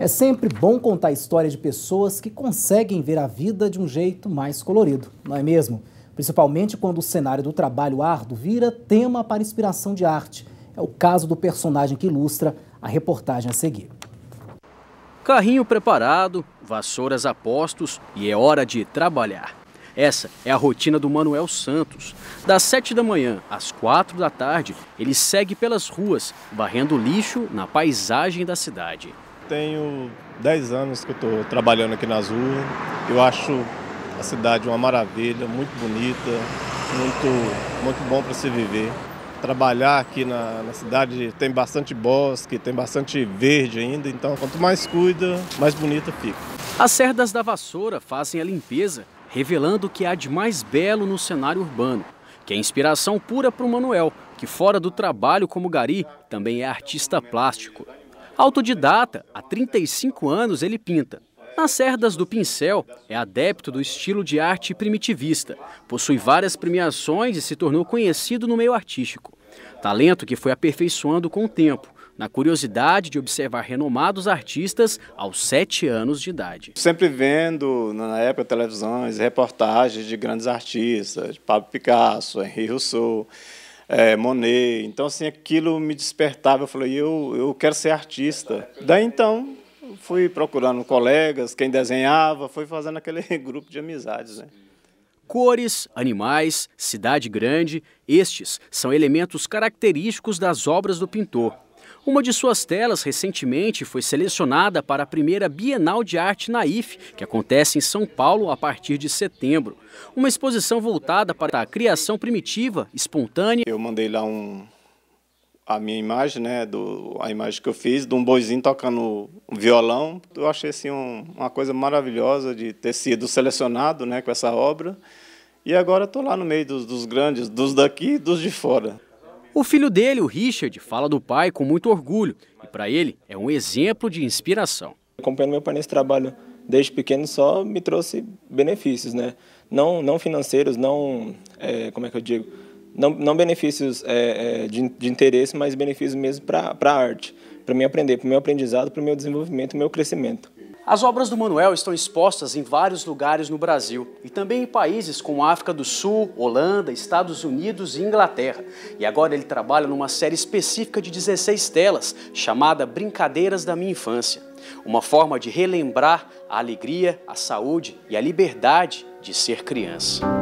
É sempre bom contar a história de pessoas que conseguem ver a vida de um jeito mais colorido, não é mesmo? Principalmente quando o cenário do trabalho árduo vira tema para inspiração de arte. É o caso do personagem que ilustra a reportagem a seguir. Carrinho preparado, vassouras a postos e é hora de trabalhar. Essa é a rotina do Manuel Santos. Das 7 da manhã às 4 da tarde, ele segue pelas ruas, varrendo lixo na paisagem da cidade. Tenho 10 anos que estou trabalhando aqui nas ruas. Eu acho a cidade uma maravilha, muito bonita, muito, muito bom para se viver. Trabalhar aqui na, na, cidade tem bastante bosque, tem bastante verde ainda, então quanto mais cuida, mais bonita fica. As cerdas da vassoura fazem a limpeza, revelando o que há de mais belo no cenário urbano, que é inspiração pura para o Manuel, que fora do trabalho como gari, também é artista plástico. Autodidata, há 35 anos ele pinta. Nas cerdas do pincel, é adepto do estilo de arte primitivista. Possui várias premiações e se tornou conhecido no meio artístico. Talento que foi aperfeiçoando com o tempo, na curiosidade de observar renomados artistas aos sete anos de idade. Sempre vendo, na época, televisões, reportagens de grandes artistas, Pablo Picasso, Henri Rousseau é, Monet. Então, assim, aquilo me despertava. Eu falei, eu, eu quero ser artista. Daí, então, fui procurando colegas, quem desenhava, fui fazendo aquele grupo de amizades, né? Cores, animais, cidade grande, estes são elementos característicos das obras do pintor. Uma de suas telas recentemente foi selecionada para a primeira Bienal de Arte na IF, que acontece em São Paulo a partir de setembro. Uma exposição voltada para a criação primitiva, espontânea. Eu mandei lá um, a minha imagem, né, do, a imagem que eu fiz, de um boizinho tocando violão. Eu achei assim, um, uma coisa maravilhosa de ter sido selecionado né, com essa obra. E agora estou lá no meio dos, dos grandes, dos daqui e dos de fora. O filho dele, o Richard, fala do pai com muito orgulho e para ele é um exemplo de inspiração. Acompanhando meu pai nesse trabalho desde pequeno só me trouxe benefícios, né? Não, não financeiros, não, é, como é que eu digo, não, não benefícios é, é de, de interesse, mas benefícios mesmo para a arte, para mim aprender, para o meu aprendizado, para o meu desenvolvimento, o meu crescimento. As obras do Manuel estão expostas em vários lugares no Brasil e também em países como África do Sul, Holanda, Estados Unidos e Inglaterra. E agora ele trabalha numa série específica de 16 telas, chamada Brincadeiras da Minha Infância. Uma forma de relembrar a alegria, a saúde e a liberdade de ser criança.